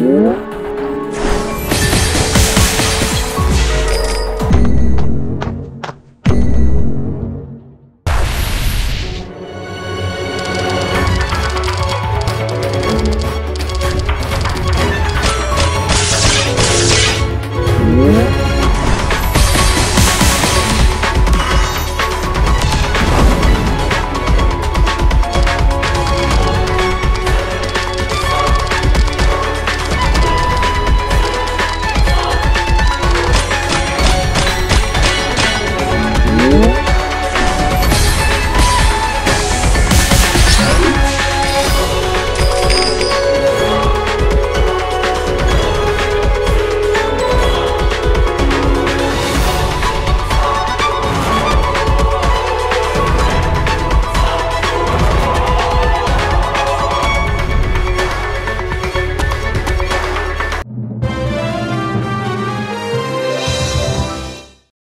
Música